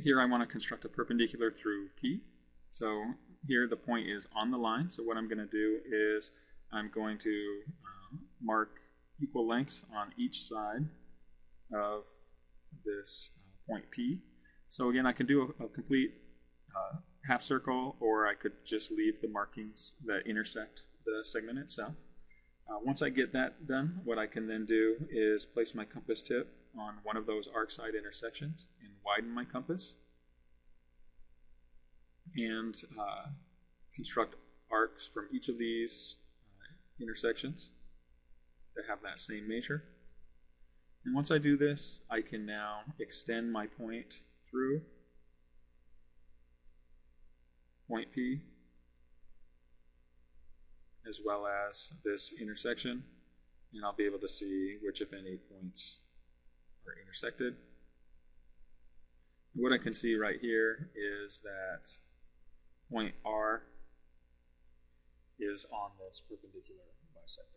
here I want to construct a perpendicular through P. So here the point is on the line. So what I'm going to do is I'm going to uh, mark equal lengths on each side of this uh, point P. So again, I can do a, a complete uh, half circle, or I could just leave the markings that intersect the segment itself. Uh, once I get that done, what I can then do is place my compass tip on one of those arc side intersections and widen my compass and uh, construct arcs from each of these uh, intersections that have that same measure. And once I do this, I can now extend my point through point P as well as this intersection and I'll be able to see which if any points are intersected. What I can see right here is that point R is on this perpendicular bisector.